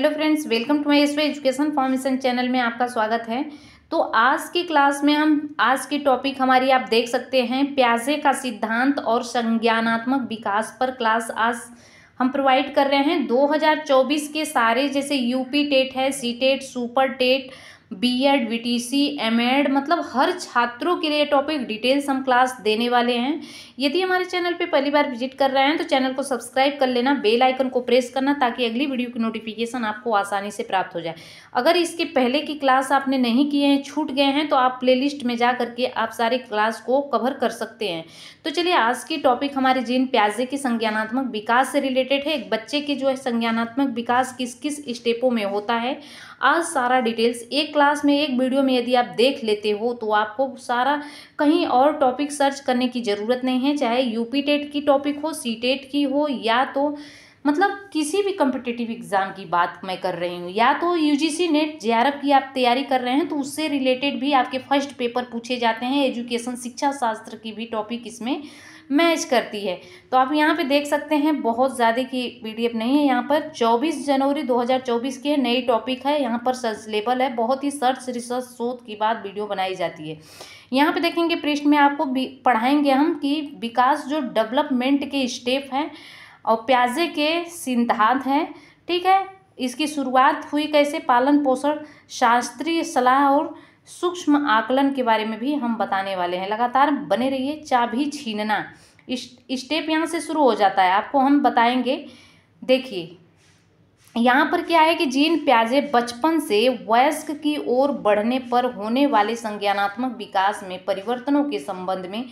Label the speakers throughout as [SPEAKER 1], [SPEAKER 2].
[SPEAKER 1] Hello friends, welcome to my S education formation channel में आपका स्वागत है। तो आज की क्लास में हम, आज की टॉपिक हमारी आप देख सकते हैं, प्याजे का सिद्धांत और संज्ञानात्मक विकास पर क्लास आज हम प्रोवाइड कर रहे हैं। 2024 के सारे जैसे यूपी टेट है, C TET, super TET B Ed V T C M Ed मतलब हर छात्रों के लिए टॉपिक डिटेल्स हम क्लास देने वाले हैं। यदि हमारे चैनल पे पहली बार विज़िट कर रहे हैं तो चैनल को सब्सक्राइब कर लेना बेल आइकन को प्रेस करना, ताकि अगली वीडियो की नोटिफिकेशन आपको आसानी से प्राप्त हो जाए। अगर इसके पहले की क्लास आपने नहीं किए हैं, छूट गए हैं तो आप प्लेलिस्ट में जा करके आप सारी क्लास को कवर कर सकते हैं। तो चलिए, आज की टॉपिक हमारे जिन प्याजे के संज्ञानात्मक विकास से रिलेटेड है, एक बच्चे के जो है संज्ञानात्मक विकास किस किस स्टेपों में होता है आज सारा डिटेल्स एक क्लास में, एक वीडियो में यदि आप देख लेते हो तो आपको सारा कहीं और टॉपिक सर्च करने की ज़रूरत नहीं है, चाहे यूपी टेट की टॉपिक हो सी टेट की हो, या तो मतलब किसी भी कम्पिटिटिव एग्ज़ाम की बात मैं कर रही हूँ, या तो यूजीसी नेट जेआरएफ की आप तैयारी कर रहे हैं तो उससे रिलेटेड भी आपके फ़र्स्ट पेपर पूछे जाते हैं एजुकेशन शिक्षा शास्त्र की भी टॉपिक इसमें मैच करती है। तो आप यहाँ पे देख सकते हैं, बहुत ज़्यादा की पीडीएफ नहीं है यहाँ पर। 24 जनवरी 2024 की नई टॉपिक है, यहाँ पर लेबल है। बहुत ही सर्च रिसर्च शोध की बात वीडियो बनाई जाती है। यहाँ पे देखेंगे, पृष्ठ में आपको पढ़ाएँगे हम कि विकास जो डेवलपमेंट के स्टेप हैं और प्याजे के सिद्धांत हैं, ठीक है? इसकी शुरुआत हुई कैसे? पालन पोषण शास्त्रीय सलाह और सूक्ष्म आकलन के बारे में भी हम बताने वाले हैं। लगातार बने रहिए, चाबी छीनना। स्टेप यहाँ से शुरू हो जाता है। आपको हम बताएँगे, देखिए। यहाँ पर क्या है कि जीन प्याजे बचपन से वयस्क की ओर बढ़ने पर होने वाले संज्ञानात्मक विकास में, परिवर्तनों के संबंध में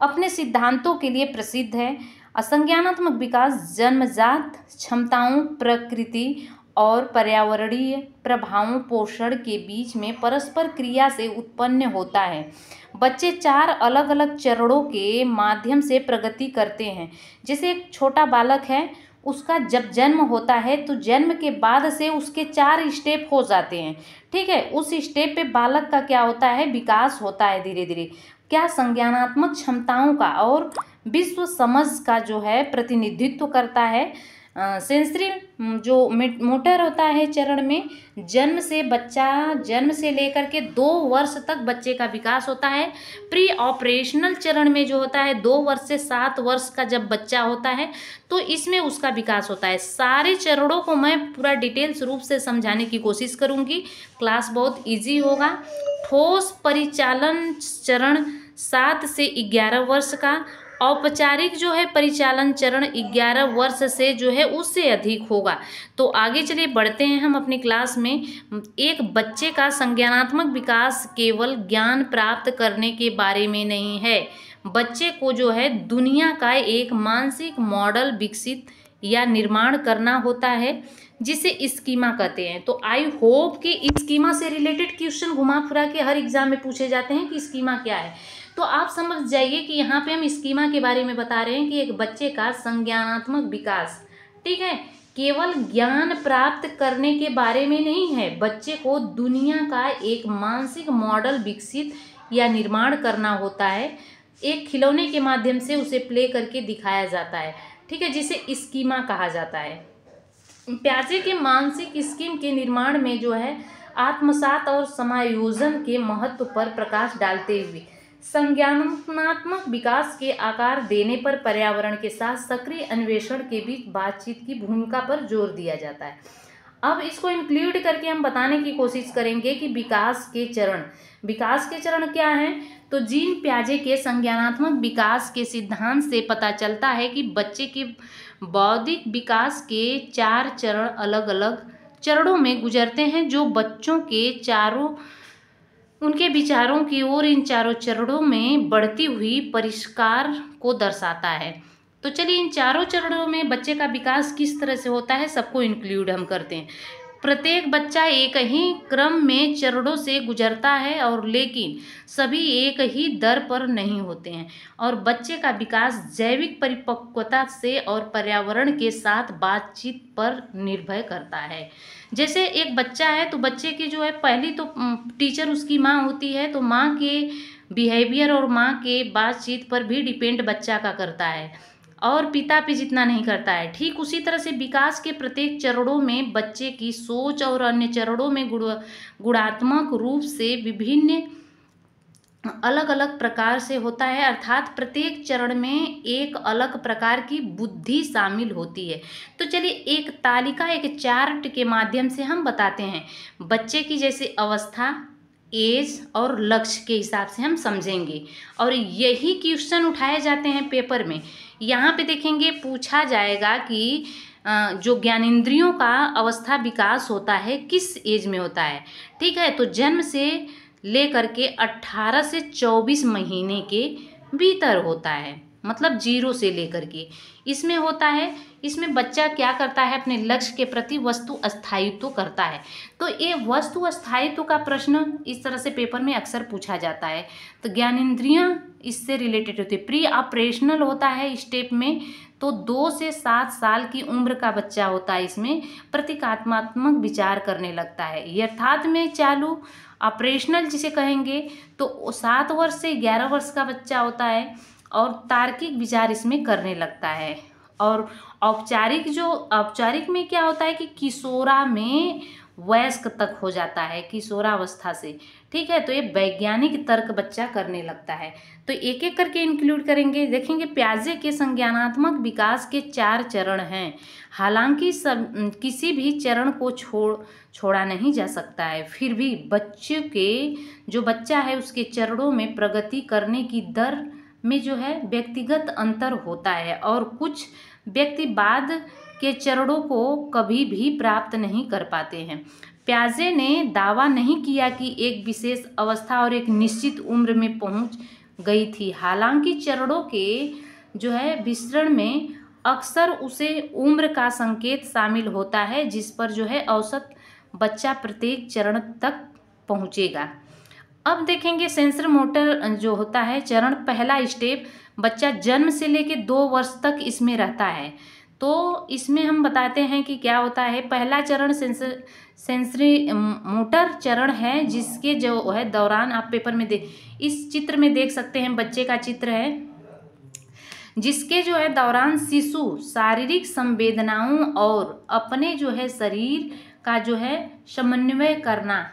[SPEAKER 1] अपने सिद्धांतों के लिए प्रसिद्ध है। असंज्ञानात्मक विकास जन्मजात क्षमताओं, प्रकृति और पर्यावरणीय प्रभावों पोषण के बीच में परस्पर क्रिया से उत्पन्न होता है। बच्चे चार अलग अलग चरणों के माध्यम से प्रगति करते हैं। जैसे एक छोटा बालक है, उसका जब जन्म होता है तो जन्म के बाद से उसके चार स्टेप हो जाते हैं। ठीक है, उस स्टेप पे बालक का क्या होता है? विकास होता है धीरे धीरे क्या संज्ञानात्मक क्षमताओं का और विश्व समझ का जो है प्रतिनिधित्व करता है? सेंसरी जो मोटर होता है चरण में, जन्म से बच्चा, जन्म से लेकर के दो वर्ष तक बच्चे का विकास होता है। प्री ऑपरेशनल चरण में जो होता है, दो वर्ष से सात वर्ष का जब बच्चा होता है तो इसमें उसका विकास होता है। सारे चरणों को मैं पूरा डिटेल्स रूप से समझाने की कोशिश करूँगी। क्लास बहुत ईजी होगा। ठोस परिचालन चरण सात से ग्यारह वर्ष का औपचारिक जो है परिचालन चरण ग्यारह वर्ष से जो है उससे अधिक होगा। तो आगे चलिए बढ़ते हैं हम अपनी क्लास में। एक बच्चे का संज्ञानात्मक विकास केवल ज्ञान प्राप्त करने के बारे में नहीं है। बच्चे को जो है दुनिया का एक मानसिक मॉडल विकसित या निर्माण करना होता है, जिसे स्कीमा कहते हैं। तो आई होप कि स्कीमा से रिलेटेड क्वेश्चन घुमा फिरा के हर एग्ज़ाम में पूछे जाते हैं कि स्कीमा क्या है। तो आप समझ जाइए कि यहाँ पे हम स्कीमा के बारे में बता रहे हैं कि एक बच्चे का संज्ञानात्मक विकास, ठीक है? केवल ज्ञान प्राप्त करने के बारे में नहीं है, बच्चे को दुनिया का एक मानसिक मॉडल विकसित या निर्माण करना होता है। एक खिलौने के माध्यम से उसे प्ले करके दिखाया जाता है, ठीक है? जिसे स्कीमा कहा जाता है। प्याजे के मानसिक स्कीम के निर्माण में जो है, आत्मसात और समायोजन के महत्व पर प्रकाश डालते हुए संज्ञानात्मक विकास के आकार देने पर पर्यावरण के साथ सक्रिय अन्वेषण के बीच बातचीत की भूमिका पर ज़ोर दिया जाता है। अब इसको इंक्लूड करके हम बताने की कोशिश करेंगे कि विकास के चरण। विकास के चरण क्या हैं? तो जीन प्याजे के संज्ञानात्मक विकास के सिद्धांत से पता चलता है कि बच्चे के बौद्धिक विकास के चार चरण अलग अलग चरणों में गुजरते हैं, जो बच्चों के चारों उनके विचारों की ओर इन चारों चरणों में बढ़ती हुई परिष्कार को दर्शाता है। तो चलिए इन चारों चरणों में बच्चे का विकास किस तरह से होता है, सबको इंक्लूड हम करते हैं। प्रत्येक बच्चा एक ही क्रम में चरणों से गुजरता है और लेकिन सभी एक ही दर पर नहीं होते हैं। और बच्चे का विकास जैविक परिपक्वता से और पर्यावरण के साथ बातचीत पर निर्भर करता है। जैसे एक बच्चा है तो बच्चे की जो है पहली तो टीचर उसकी माँ होती है तो माँ के बिहेवियर और माँ के बातचीत पर भी डिपेंड बच्चा का करता है। और पिता पे जितना नहीं करता है। ठीक उसी तरह से विकास के प्रत्येक चरणों में बच्चे की सोच और अन्य चरणों में गुण, गुणात्मक रूप से विभिन्न अलग अलग प्रकार से होता है। अर्थात प्रत्येक चरण में एक अलग प्रकार की बुद्धि शामिल होती है। तो चलिए एक तालिका, एक चार्ट के माध्यम से हम बताते हैं। बच्चे की जैसे अवस्था एज और लक्ष्य के हिसाब से हम समझेंगे। और यही क्वेश्चन उठाए जाते हैं पेपर में। यहाँ पे देखेंगे, पूछा जाएगा कि जो ज्ञानेंद्रियों का अवस्था विकास होता है, किस एज में होता है? ठीक है तो जन्म से लेकर के 18 से 24 महीने के भीतर होता है। मतलब ज़ीरो से लेकर के। इसमें होता है, इसमें बच्चा क्या करता है, अपने लक्ष्य के प्रति वस्तु अस्थायित्व करता है। तो ये वस्तु अस्थायित्व का प्रश्न इस तरह से पेपर में अक्सर पूछा जाता है। तो ज्ञान ज्ञानेन्द्रियाँ इससे रिलेटेड होती है। प्री ऑपरेशनल होता है स्टेप में तो दो से सात साल की उम्र का बच्चा होता है इसमें, प्रतीकात्मक विचार करने लगता है। यथार्थ में चालू ऑपरेशनल जिसे कहेंगे तो सात वर्ष से ग्यारह वर्ष का बच्चा होता है। और तार्किक विचार इसमें करने लगता है। और औपचारिक जो, औपचारिक में क्या होता है कि किशोरा में वयस्क तक हो जाता है, किशोरावस्था से। ठीक है तो ये वैज्ञानिक तर्क बच्चा करने लगता है। तो एक एक करके इंक्लूड करेंगे। देखेंगे, प्याजे के संज्ञानात्मक विकास के चार चरण हैं। हालाँकि सब, किसी भी चरण को छोड़, छोड़ा नहीं जा सकता है। फिर भी बच्चे के, जो बच्चा है, उसके चरणों में प्रगति करने की दर में जो है व्यक्तिगत अंतर होता है और कुछ व्यक्ति बाद के चरणों को कभी भी प्राप्त नहीं कर पाते हैं। प्याजे ने दावा नहीं किया कि एक विशेष अवस्था और एक निश्चित उम्र में पहुँच गई थी। हालाँकि चरणों के जो है विस्तरण में अक्सर उसे उम्र का संकेत शामिल होता है, जिस पर जो है औसत बच्चा प्रत्येक चरण तक पहुंचेगा। अब देखेंगे सेंसर मोटर जो होता है चरण पहला स्टेप, बच्चा जन्म से लेके दो वर्ष तक इसमें रहता है। तो इसमें हम बताते हैं कि क्या होता है, पहला चरण सेंसर, सेंसरी मोटर चरण है जिसके जो है दौरान आप पेपर में देख इस चित्र में देख सकते हैं, बच्चे का चित्र है, जिसके जो है दौरान शिशु शारीरिक संवेदनाओं और अपने जो है शरीर का जो है समन्वय करना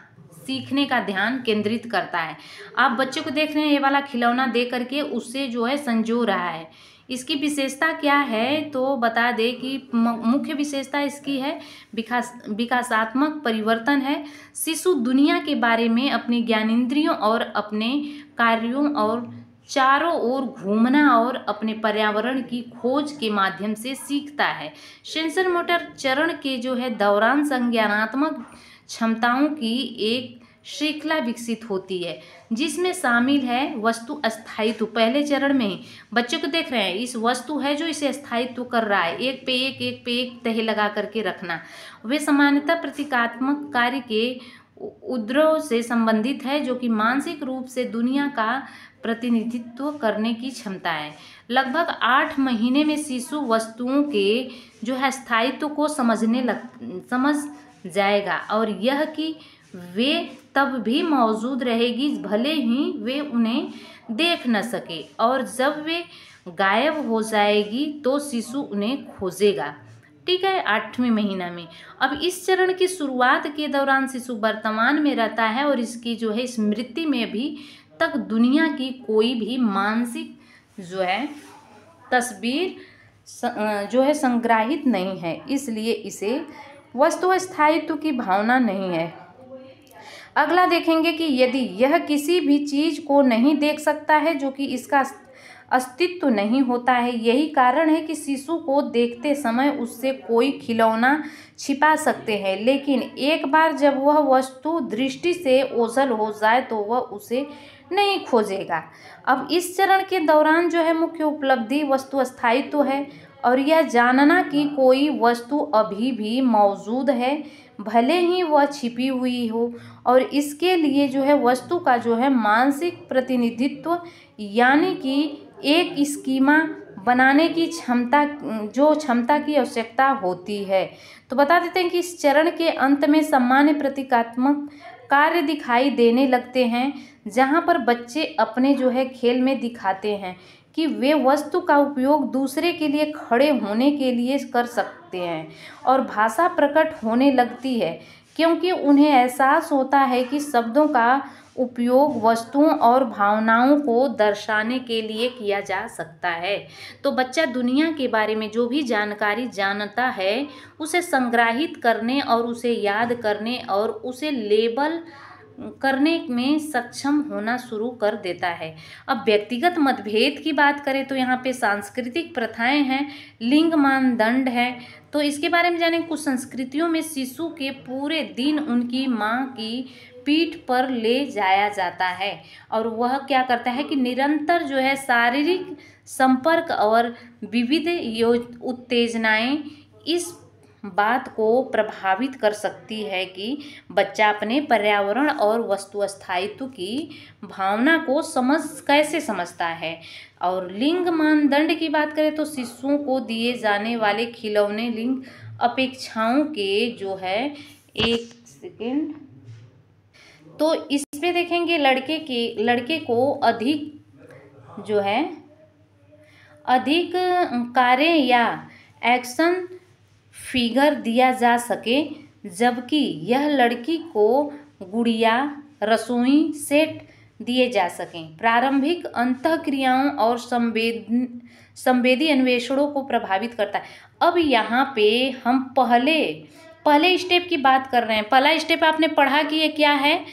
[SPEAKER 1] सीखने का ध्यान केंद्रित करता है। आप बच्चे को देख रहे हैं, ये वाला खिलौना दे करके उससे जो है संजो रहा है। इसकी विशेषता क्या है तो बता दे कि मुख्य विशेषता इसकी है, विकास, विकासात्मक परिवर्तन है। शिशु दुनिया के बारे में अपनी ज्ञानेंद्रियों और अपने कार्यों और चारों ओर घूमना और अपने पर्यावरण की खोज के माध्यम से सीखता है। सेंसर मोटर चरण के जो है दौरान संज्ञानात्मक क्षमताओं की एक श्रृंखला विकसित होती है, जिसमें शामिल है वस्तु अस्थायित्व पहले चरण में बच्चों को देख रहे हैं, इस वस्तु है जो इसे अस्थायित्व कर रहा है, एक पे एक एक पे एक तह लगा करके रखना। वे सामान्यतः प्रतीकात्मक कार्य के उद्रव से संबंधित है, जो कि मानसिक रूप से दुनिया का प्रतिनिधित्व करने की क्षमता है लगभग आठ महीने में शिशु वस्तुओं के, जो है, स्थायित्व को समझने लग, समझ जाएगा और यह कि वे तब भी मौजूद रहेगी, भले ही वे उन्हें देख न सके। और जब वे गायब हो जाएगी तो शिशु उन्हें खोजेगा। ठीक है, आठवीं महीना में। अब इस चरण की शुरुआत के दौरान शिशु वर्तमान में रहता है और इसकी, जो है, स्मृति में भी तक दुनिया की कोई भी मानसिक जो है, तस्वीर जो है संग्राहित नहीं है, इसलिए इसे वस्तु स्थायित्व की भावना नहीं है। अगला देखेंगे कि यदि यह किसी भी चीज़ को नहीं देख सकता है, जो कि इसका अस्तित्व नहीं होता है, यही कारण है कि शिशु को देखते समय उससे कोई खिलौना छिपा सकते हैं। लेकिन एक बार जब वह वस्तु दृष्टि से ओझल हो जाए तो वह उसे नहीं खोजेगा। अब इस चरण के दौरान जो है मुख्य उपलब्धि वस्तु स्थायित्व है और यह जानना कि कोई वस्तु अभी भी मौजूद है, भले ही वह छिपी हुई हो और इसके लिए जो है वस्तु का जो है मानसिक प्रतिनिधित्व यानी कि एक स्कीमा बनाने की क्षमता, जो क्षमता की आवश्यकता होती है। तो बता देते हैं कि इस चरण के अंत में सामान्य प्रतीकात्मक कार्य दिखाई देने लगते हैं, जहाँ पर बच्चे अपने जो है खेल में दिखाते हैं कि वे वस्तु का उपयोग दूसरे के लिए खड़े होने के लिए कर सकते हैं और भाषा प्रकट होने लगती है, क्योंकि उन्हें एहसास होता है कि शब्दों का उपयोग वस्तुओं और भावनाओं को दर्शाने के लिए किया जा सकता है। तो बच्चा दुनिया के बारे में जो भी जानकारी जानता है, उसे संग्रहित करने और उसे याद करने और उसे लेबल करने में सक्षम होना शुरू कर देता है। अब व्यक्तिगत मतभेद की बात करें तो यहाँ पे सांस्कृतिक प्रथाएँ हैं, लिंग मानदंड है। तो इसके बारे में जानें, कुछ संस्कृतियों में शिशु के पूरे दिन उनकी माँ की पीठ पर ले जाया जाता है और वह क्या करता है कि निरंतर जो है शारीरिक संपर्क और विविध उत्तेजनाएँ इस बात को प्रभावित कर सकती है कि बच्चा अपने पर्यावरण और वस्तु स्थायित्व की भावना को समझ कैसे समझता है। और लिंग मानदंड की बात करें तो शिशुओं को दिए जाने वाले खिलौने लिंग अपेक्षाओं के जो है, एक सेकेंड। तो इसमें देखेंगे लड़के के, लड़के को अधिक जो है, अधिक कार्य या एक्शन फिगर दिया जा सके, जबकि यह लड़की को गुड़िया, रसोई सेट दिए जा सकें। प्रारंभिक अंत क्रियाओं और संवेद संवेदी अन्वेषणों को प्रभावित करता है। अब यहाँ पे हम पहले पहले स्टेप की बात कर रहे हैं। पहला स्टेप आपने पढ़ा कि ये क्या है?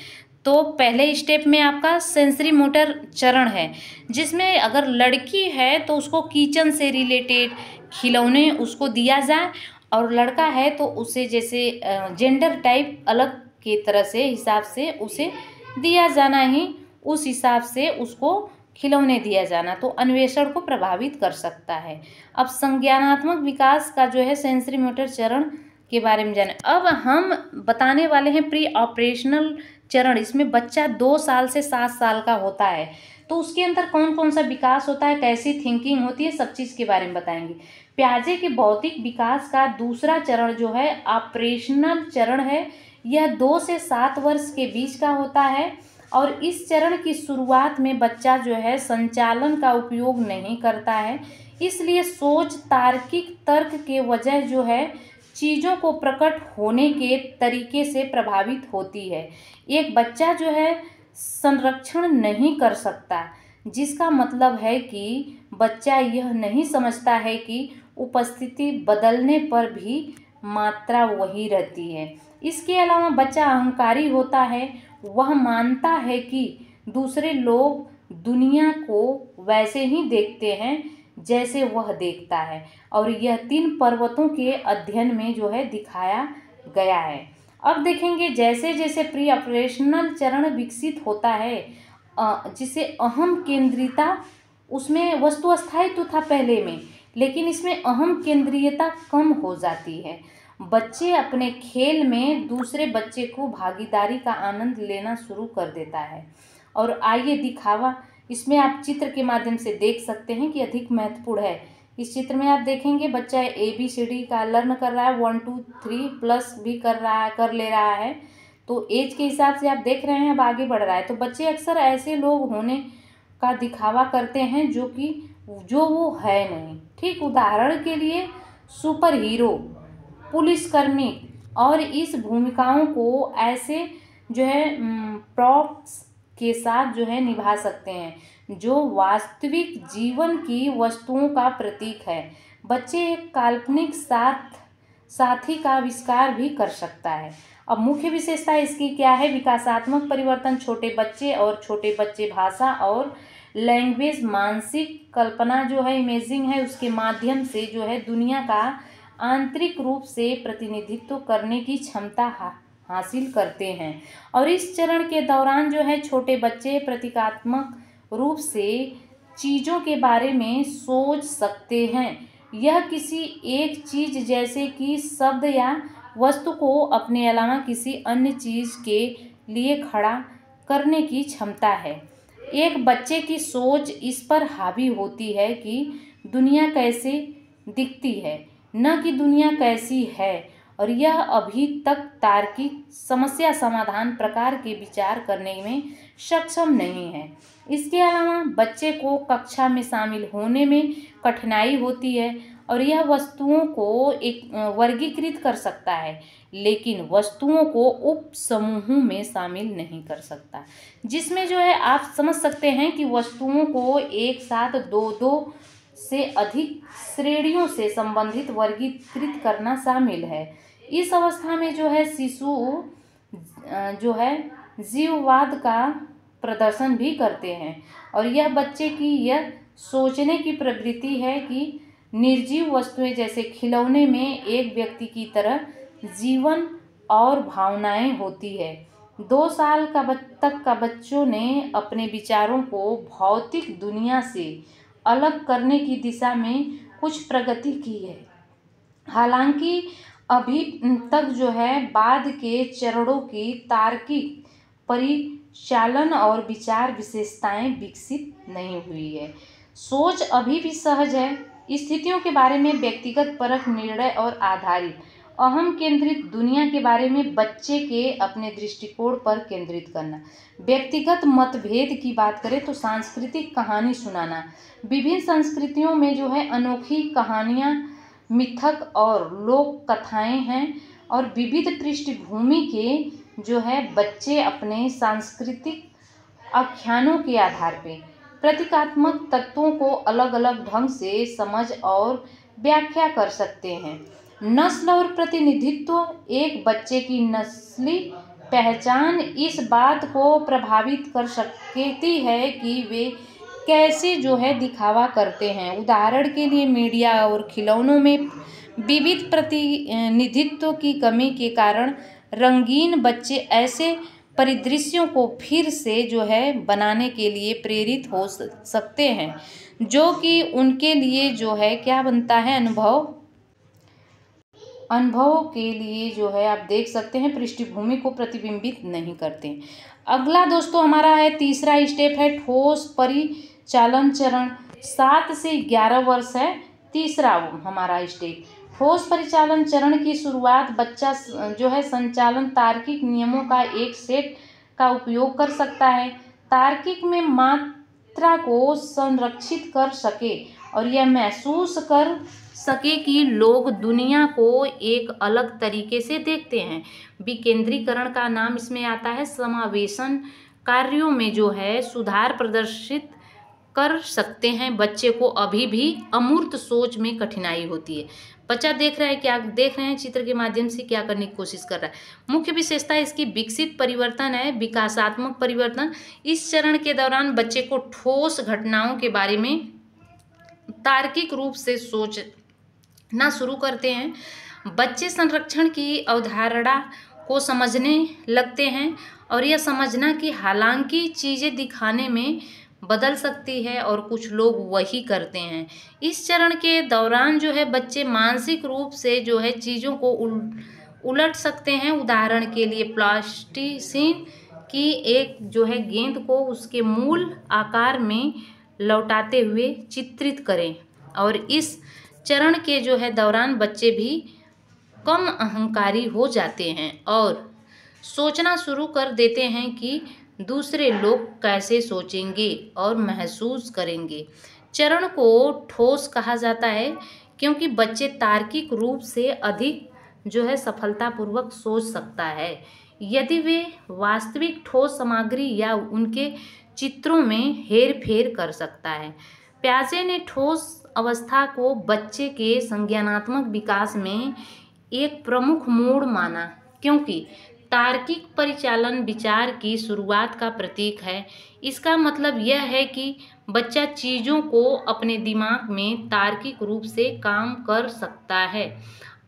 [SPEAKER 1] तो पहले स्टेप में आपका सेंसरी मोटर चरण है, जिसमें अगर लड़की है तो उसको किचन से रिलेटेड खिलौने उसको दिया जाए और लड़का है तो उसे जैसे जेंडर टाइप अलग की तरह से हिसाब से उसे दिया जाना ही, उस हिसाब से उसको खिलौने दिया जाना तो अन्वेषण को प्रभावित कर सकता है। अब संज्ञानात्मक विकास का जो है सेंसरी मोटर चरण के बारे में जाने, अब हम बताने वाले हैं प्री ऑपरेशनल चरण, इसमें बच्चा दो साल से सात साल का होता है। तो उसके अंदर कौन कौन सा विकास होता है, कैसी थिंकिंग होती है, सब चीज़ के बारे में बताएँगे। प्याजे के भौतिक विकास का दूसरा चरण जो है ऑपरेशनल चरण है। यह दो से सात वर्ष के बीच का होता है और इस चरण की शुरुआत में बच्चा जो है, संचालन का उपयोग नहीं करता है। इसलिए सोच तार्किक तर्क के वजह जो है चीज़ों को प्रकट होने के तरीके से प्रभावित होती है। एक बच्चा जो है, संरक्षण नहीं कर सकता, जिसका मतलब है कि बच्चा यह नहीं समझता है कि उपस्थिति बदलने पर भी मात्रा वही रहती है। इसके अलावा बच्चा अहंकारी होता है, वह मानता है कि दूसरे लोग दुनिया को वैसे ही देखते हैं जैसे वह देखता है। और यह तीन पर्वतों के अध्ययन में जो है दिखाया गया है। अब देखेंगे जैसे जैसे प्री ऑपरेशनल चरण विकसित होता है जिसे अहम केंद्रिता, उसमें वस्तु अस्थायित्व था पहले में, लेकिन इसमें अहम केंद्रीयता कम हो जाती है। बच्चे अपने खेल में दूसरे बच्चे को भागीदारी का आनंद लेना शुरू कर देता है। और आइए दिखावा इसमें आप चित्र के माध्यम से देख सकते हैं कि अधिक महत्वपूर्ण है। इस चित्र में आप देखेंगे, बच्चा ए बी सी डी का लर्न कर रहा है, वन, टू, थ्री प्लस भी कर रहा है कर ले रहा है। तो एज के हिसाब से आप देख रहे हैं, अब आगे बढ़ रहा है। तो बच्चे अक्सर ऐसे लोग होने का दिखावा करते हैं जो कि, जो वो है नहीं। ठीक, उदाहरण के लिए सुपर हीरो पुलिसकर्मी और इस भूमिकाओं को ऐसे जो है प्रॉप्स के साथ जो है निभा सकते हैं, जो वास्तविक जीवन की वस्तुओं का प्रतीक है। बच्चे एक काल्पनिक साथ, साथी का आविष्कार भी कर सकता है। अब मुख्य विशेषता इसकी क्या है? विकासात्मक परिवर्तन, छोटे बच्चे और छोटे बच्चे भाषा और लैंग्वेज, मानसिक कल्पना जो है, इमेजिंग है, उसके माध्यम से जो है दुनिया का आंतरिक रूप से प्रतिनिधित्व करने की क्षमता हासिल करते हैं। और इस चरण के दौरान जो है छोटे बच्चे प्रतीकात्मक रूप से चीज़ों के बारे में सोच सकते हैं। यह किसी एक चीज़ जैसे कि शब्द या वस्तु को अपने अलावा किसी अन्य चीज़ के लिए खड़ा करने की क्षमता है। एक बच्चे की सोच इस पर हावी होती है कि दुनिया कैसे दिखती है। न कि दुनिया कैसी है। और यह अभी तक तार्किक समस्या समाधान प्रकार के विचार करने में सक्षम नहीं है। इसके अलावा बच्चे को कक्षा में शामिल होने में कठिनाई होती है और यह वस्तुओं को एक वर्गीकृत कर सकता है, लेकिन वस्तुओं को उप समूहों में शामिल नहीं कर सकता। जिसमें जो है, आप समझ सकते हैं कि वस्तुओं को एक साथ दो दो से अधिक श्रेणियों से संबंधित वर्गीकृत करना शामिल है। इस अवस्था में जो है शिशु जो है जीववाद का प्रदर्शन भी करते हैं। और यह बच्चे की, यह सोचने की प्रवृत्ति है कि निर्जीव वस्तुएँ जैसे खिलौने में एक व्यक्ति की तरह जीवन और भावनाएँ होती है। दो साल का तक का बच्चों ने अपने विचारों को भौतिक दुनिया से अलग करने की दिशा में कुछ प्रगति की है। हालाँकि अभी तक जो है बाद के चरणों की तार्किक परिचालन और विचार विशेषताएँ विकसित नहीं हुई है। सोच अभी भी सहज है। स्थितियों के बारे में व्यक्तिगत परख, निर्णय और आधारित, अहम केंद्रित दुनिया के बारे में बच्चे के अपने दृष्टिकोण पर केंद्रित करना। व्यक्तिगत मतभेद की बात करें तो सांस्कृतिक कहानी सुनाना। विभिन्न संस्कृतियों में जो है अनोखी कहानियाँ मिथक और लोक कथाएँ हैं और विविध पृष्ठभूमि के जो है बच्चे अपने सांस्कृतिक आख्यानों के आधार पर प्रतीकात्मक तत्वों को अलग अलग ढंग से समझ और व्याख्या कर सकते हैं। नस्ल और प्रतिनिधित्व, एक बच्चे की नस्ली पहचान इस बात को प्रभावित कर सकती है कि वे कैसे जो है दिखावा करते हैं? उदाहरण के लिए मीडिया और खिलौनों में विविध प्रतिनिधित्व की कमी के कारण रंगीन बच्चे ऐसे परिदृश्यों को फिर से जो है बनाने के लिए प्रेरित हो सकते हैं, जो कि उनके लिए जो है क्या बनता है अनुभव? अनुभवों के लिए जो है आप देख सकते हैं, पृष्ठभूमि को प्रतिबिंबित नहीं करते। अगला दोस्तों हमारा है तीसरा स्टेप है ठोस परिचालन चरण, सात से ग्यारह वर्ष है, तीसरा हमारा स्टेप। ठोस परिचालन चरण की शुरुआत बच्चा जो है संचालन तार्किक नियमों का एक सेट का उपयोग कर सकता है। तार्किक में मात्रा को संरक्षित कर सके और यह महसूस कर सके कि लोग दुनिया को एक अलग तरीके से देखते हैं। विकेंद्रीकरण का नाम इसमें आता है, समावेशन कार्यों में जो है सुधार प्रदर्शित कर सकते हैं। बच्चे को अभी भी अमूर्त सोच में कठिनाई होती है। बच्चा देख रहा है क्या, देख रहे हैं चित्र के माध्यम से क्या करने की कोशिश कर रहा है। मुख्य विशेषता इसकी विकसित परिवर्तन है, विकासात्मक परिवर्तन। इस चरण के दौरान बच्चे को ठोस घटनाओं के बारे में तार्किक रूप से सोच ना शुरू करते हैं। बच्चे संरक्षण की अवधारणा को समझने लगते हैं और यह समझना कि हालाँकि चीज़ें दिखाने में बदल सकती है और कुछ लोग वही करते हैं। इस चरण के दौरान जो है बच्चे मानसिक रूप से जो है चीज़ों को उल, उलट सकते हैं। उदाहरण के लिए प्लास्टिसिन की एक जो है गेंद को उसके मूल आकार में लौटाते हुए चित्रित करें और इस चरण के जो है दौरान बच्चे भी कम अहंकारी हो जाते हैं और सोचना शुरू कर देते हैं कि दूसरे लोग कैसे सोचेंगे और महसूस करेंगे। चरण को ठोस कहा जाता है, क्योंकि बच्चे तार्किक रूप से अधिक जो है सफलतापूर्वक सोच सकता है। यदि वे वास्तविक ठोस सामग्री या उनके चित्रों में हेर फेर कर सकता है। प्याजे ने ठोस अवस्था को बच्चे के संज्ञानात्मक विकास में एक प्रमुख मोड़ माना, क्योंकि तार्किक परिचालन विचार की शुरुआत का प्रतीक है। इसका मतलब यह है कि बच्चा चीज़ों को अपने दिमाग में तार्किक रूप से काम कर सकता है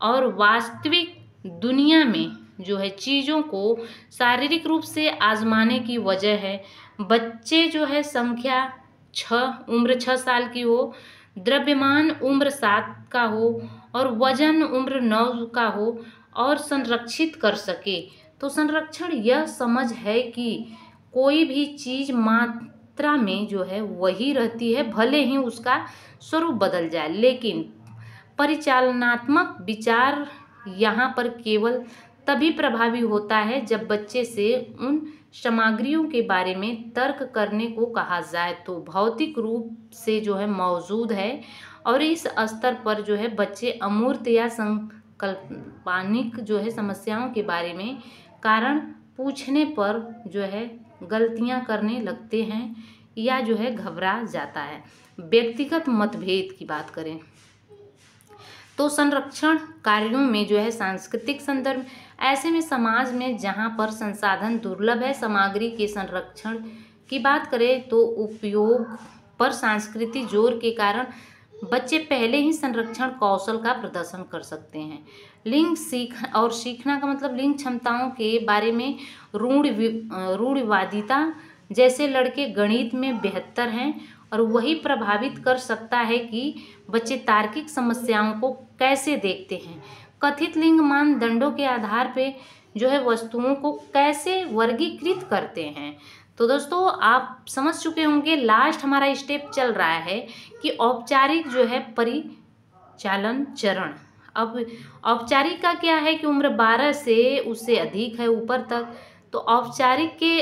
[SPEAKER 1] और वास्तविक दुनिया में जो है चीज़ों को शारीरिक रूप से आजमाने की वजह है। बच्चे जो है संख्या छः, उम्र छः साल की हो, द्रव्यमान उम्र सात का हो और वज़न उम्र नौ का हो और संरक्षित कर सके। तो संरक्षण यह समझ है कि कोई भी चीज़ मात्रा में जो है वही रहती है, भले ही उसका स्वरूप बदल जाए, लेकिन परिचालनात्मक विचार यहाँ पर केवल तभी प्रभावी होता है जब बच्चे से उन सामग्रियों के बारे में तर्क करने को कहा जाए। तो भौतिक रूप से जो है मौजूद है और इस स्तर पर जो है बच्चे अमूर्त या संकल्पानिक जो है समस्याओं के बारे में कारण पूछने पर जो है गलतियाँ करने लगते हैं या जो है घबरा जाता है। व्यक्तिगत मतभेद की बात करें तो संरक्षण कार्यों में जो है सांस्कृतिक संदर्भ, ऐसे में समाज में जहाँ पर संसाधन दुर्लभ है, सामग्री के संरक्षण की बात करें तो उपयोग पर सांस्कृतिक ज़ोर के कारण बच्चे पहले ही संरक्षण कौशल का प्रदर्शन कर सकते हैं। लिंग सीख और सीखना का मतलब लिंग क्षमताओं के बारे में रूढ़ रूढ़वादिता, जैसे लड़के गणित में बेहतर हैं और वही प्रभावित कर सकता है कि बच्चे तार्किक समस्याओं को कैसे देखते हैं। कथित लिंग मानदंडों के आधार पे जो है वस्तुओं को कैसे वर्गीकृत करते हैं। तो दोस्तों, आप समझ चुके होंगे, लास्ट हमारा स्टेप चल रहा है कि औपचारिक जो है परिचालन चरण। अब औपचारिक का क्या है कि उम्र बारह से उससे अधिक है ऊपर तक तो औपचारिक के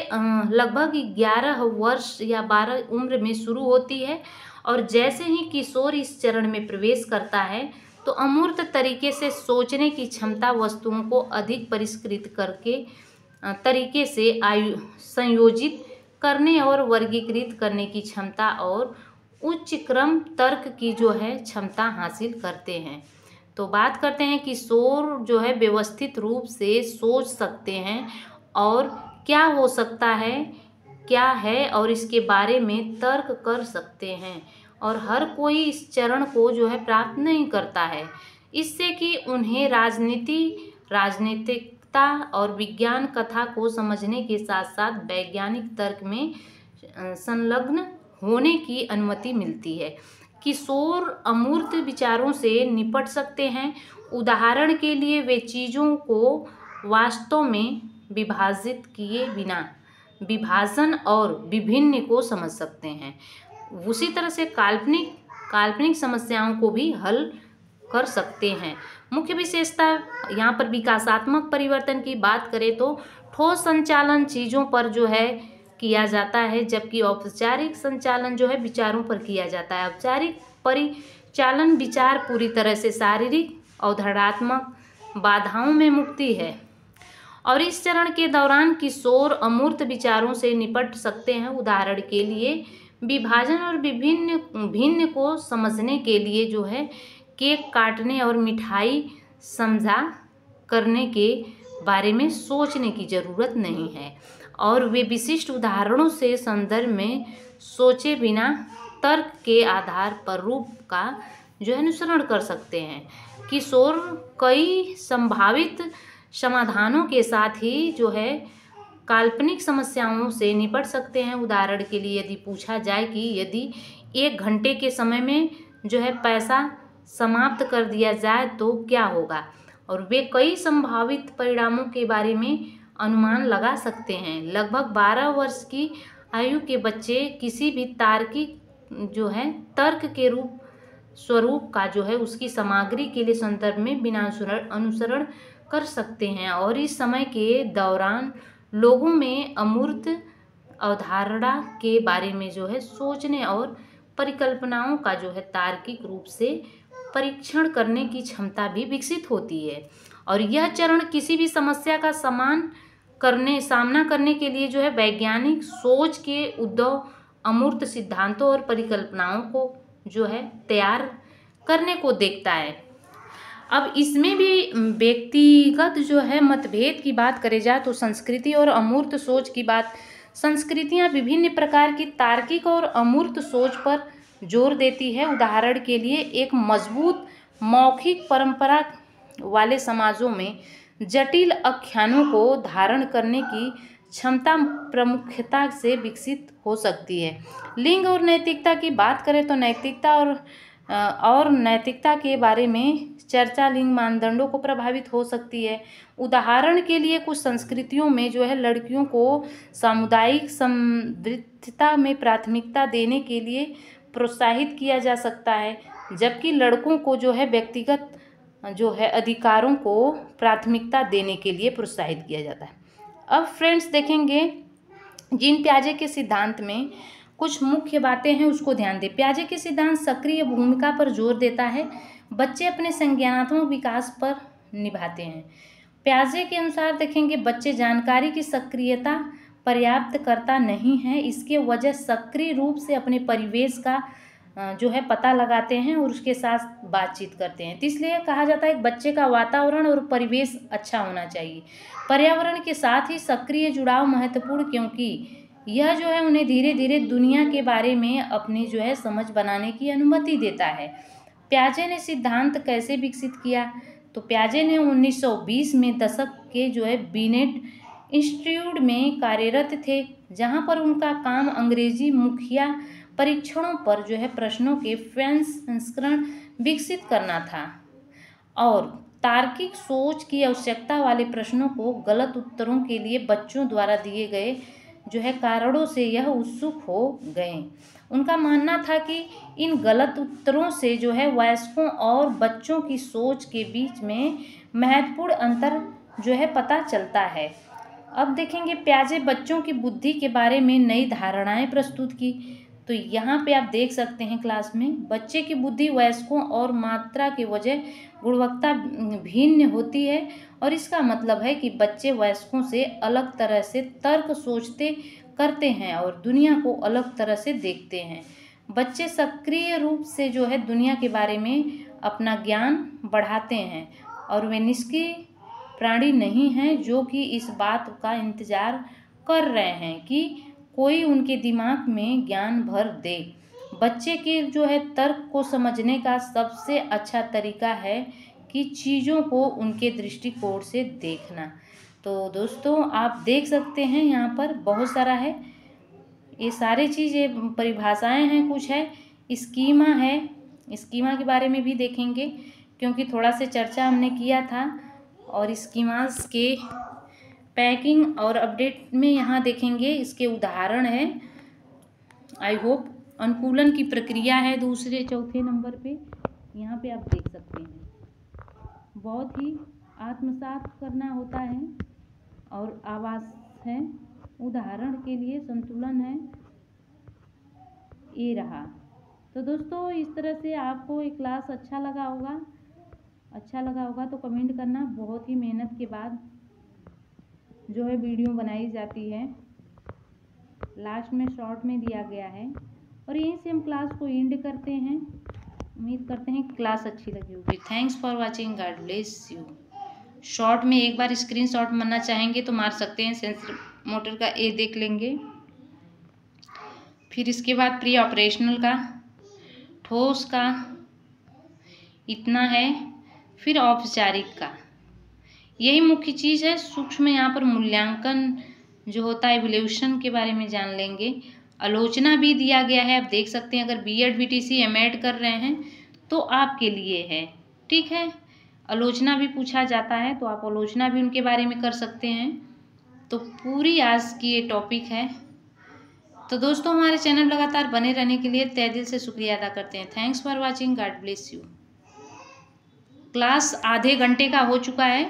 [SPEAKER 1] लगभग ग्यारह वर्ष या बारह उम्र में शुरू होती है और जैसे ही किशोर इस चरण में प्रवेश करता है तो अमूर्त तरीके से सोचने की क्षमता वस्तुओं को अधिक परिष्कृत करके तरीके से आयु, संयोजित करने और वर्गीकृत करने की क्षमता और उच्च क्रम तर्क की जो है क्षमता हासिल करते हैं। तो बात करते हैं कि शोर जो है व्यवस्थित रूप से सोच सकते हैं और क्या हो सकता है, क्या है और इसके बारे में तर्क कर सकते हैं और हर कोई इस चरण को जो है प्राप्त नहीं करता है। इससे कि उन्हें राजनीति, राजनीतिकता और विज्ञान कथा को समझने के साथ साथ वैज्ञानिक तर्क में संलग्न होने की अनुमति मिलती है। किशोर अमूर्त विचारों से निपट सकते हैं। उदाहरण के लिए वे चीज़ों को वास्तव में विभाजित किए बिना विभाजन और विभिन्न को समझ सकते हैं। उसी तरह से काल्पनिक काल्पनिक समस्याओं को भी हल कर सकते हैं। मुख्य विशेषता, यहाँ पर विकासात्मक परिवर्तन की बात करें तो ठोस संचालन चीज़ों पर जो है किया जाता है, जबकि औपचारिक संचालन जो है विचारों पर किया जाता है। औपचारिक परिचालन विचार पूरी तरह से शारीरिक, अवधारणात्मक बाधाओं में मुक्ति है। और इस चरण के दौरान किशोर अमूर्त विचारों से निपट सकते हैं। उदाहरण के लिए, विभाजन और विभिन्न, भिन्न को समझने के लिए जो है, केक काटने और मिठाई समझा करने के बारे में सोचने की ज़रूरत नहीं है। और वे विशिष्ट उदाहरणों से संदर्भ में सोचे बिना तर्क के आधार पर रूप का जो है अनुसरण कर सकते हैं। किशोर कई संभावित समाधानों के साथ ही जो है काल्पनिक समस्याओं से निपट सकते हैं। उदाहरण के लिए यदि पूछा जाए कि यदि एक घंटे के समय में जो है पैसा समाप्त कर दिया जाए तो क्या होगा? और वे कई संभावित परिणामों के बारे में अनुमान लगा सकते हैं। लगभग बारह वर्ष की आयु के बच्चे किसी भी तार्किक जो है, तर्क के रूप, स्वरूप का जो है, उसकी सामग्री के लिए संदर्भ में बिना अनुसरण कर सकते हैं। और इस समय के दौरान लोगों में अमूर्त अवधारणा के बारे में जो है, सोचने और परिकल्पनाओं का जो है, तार्किक रूप से परीक्षण करने की क्षमता भी विकसित होती है। और यह चरण किसी भी समस्या का समान करने, सामना करने के लिए जो है वैज्ञानिक सोच के उद्भव अमूर्त सिद्धांतों और परिकल्पनाओं को जो है तैयार करने को देखता है। अब इसमें भी व्यक्तिगत जो है मतभेद की बात करे जाए तो संस्कृति और अमूर्त सोच की बात। संस्कृतियाँ विभिन्न प्रकार की तार्किक और अमूर्त सोच पर ज़ोर देती है। उदाहरण के लिए एक मज़बूत, मौखिक परंपरा वाले समाजों में जटिल आख्यानों को धारण करने की क्षमता प्रमुखता से विकसित हो सकती है। लिंग और नैतिकता की बात करें तो नैतिकता और और नैतिकता के बारे में चर्चा लिंग मानदंडों को प्रभावित हो सकती है। उदाहरण के लिए कुछ संस्कृतियों में जो है लड़कियों को सामुदायिक समृद्धता में प्राथमिकता देने के लिए प्रोत्साहित किया जा सकता है, जबकि लड़कों को जो है व्यक्तिगत जो है, अधिकारों को प्राथमिकता देने के लिए प्रोत्साहित किया जाता है। अब फ्रेंड्स देखेंगे, जिन प्याजे के सिद्धांत में कुछ मुख्य बातें हैं, उसको ध्यान दें। प्याजे के सिद्धांत सक्रिय भूमिका पर ज़ोर देता है, बच्चे अपने संज्ञानात्मक विकास पर निभाते हैं। प्याजे के अनुसार देखेंगे, बच्चे जानकारी की सक्रियता पर्याप्त करता नहीं है, इसके वजह सक्रिय रूप से अपने परिवेश का जो है पता लगाते हैं और उसके साथ बातचीत करते हैं। तो इसलिए कहा जाता है बच्चे का वातावरण और परिवेश अच्छा होना चाहिए। पर्यावरण के साथ ही सक्रिय जुड़ाव महत्वपूर्ण, क्योंकि यह जो है उन्हें धीरे धीरे दुनिया के बारे में अपनी जो है समझ बनाने की अनुमति देता है। प्याजे ने सिद्धांत कैसे विकसित किया? तो प्याजे ने 1920 में दशक के जो है बीनेट इंस्टीट्यूट में कार्यरत थे, जहाँ पर उनका काम अंग्रेज़ी मुखिया परीक्षणों पर जो है प्रश्नों के फ्रेंच संस्करण विकसित करना था। और तार्किक सोच की आवश्यकता वाले प्रश्नों को गलत उत्तरों के लिए बच्चों द्वारा दिए गए जो है कारणों से यह उत्सुक हो गए। उनका मानना था कि इन गलत उत्तरों से जो है वयस्कों और बच्चों की सोच के बीच में महत्वपूर्ण अंतर जो है पता चलता है। अब देखेंगे प्याजे बच्चों की बुद्धि के बारे में नई धारणाएँ प्रस्तुत की। तो यहाँ पे आप देख सकते हैं क्लास में, बच्चे की बुद्धि वयस्कों और मात्रा की वजह गुणवत्ता भिन्न होती है और इसका मतलब है कि बच्चे वयस्कों से अलग तरह से तर्क सोचते करते हैं और दुनिया को अलग तरह से देखते हैं। बच्चे सक्रिय रूप से जो है दुनिया के बारे में अपना ज्ञान बढ़ाते हैं और वे निष्क्रिय प्राणी नहीं हैं जो कि इस बात का इंतज़ार कर रहे हैं कि कोई उनके दिमाग में ज्ञान भर दे। बच्चे के जो है तर्क को समझने का सबसे अच्छा तरीका है कि चीज़ों को उनके दृष्टिकोण से देखना। तो दोस्तों, आप देख सकते हैं यहाँ पर बहुत सारा है। ये सारी चीज़ें परिभाषाएँ हैं, कुछ है। स्कीमा है। स्कीमा के बारे में भी देखेंगे, क्योंकि थोड़ा से चर्चा हमने किया था। और स्कीमास के पैकिंग और अपडेट में यहाँ देखेंगे, इसके उदाहरण है। आई होप अनुकूलन की प्रक्रिया है दूसरे चौथे नंबर पे। यहाँ पे आप देख सकते हैं। बहुत ही आत्मसात करना होता है और आवास है। उदाहरण के लिए संतुलन है। ये रहा। तो दोस्तों, इस तरह से आपको ये क्लास अच्छा लगा होगा। अच्छा लगा होगा तो कमेंट करना। बहुत ही मेहनत के बाद जो है वीडियो बनाई जाती है। लास्ट में शॉर्ट में दिया गया है। और यहीं से हम क्लास को एंड करते हैं। उम्मीद करते हैं क्लास अच्छी लगी होगी। Thanks for watching God bless you short में एक बार स्क्रीन शॉट मारना चाहेंगे तो मार सकते हैं। सेंसर मोटर का ए देख लेंगे। फिर इसके बाद प्री ऑपरेशनल का, ठोस का, इतना है। फिर औपचारिक का। यही मुख्य चीज़ है, सूक्ष्म यहाँ पर मूल्यांकन जो होता है एवोल्यूशन के बारे में जान लेंगे। आलोचना भी दिया गया है, आप देख सकते हैं, अगर B Ed B T C M Ed कर रहे हैं तो आपके लिए है, ठीक है? आलोचना भी पूछा जाता है तो आप आलोचना भी उनके बारे में कर सकते हैं। तो पूरी आज की ये टॉपिक है। तो दोस्तों, हमारे चैनल लगातार बने रहने के लिए तय दिल से शुक्रिया अदा करते हैं। Thanks for watching God bless you class आधे घंटे का हो चुका है।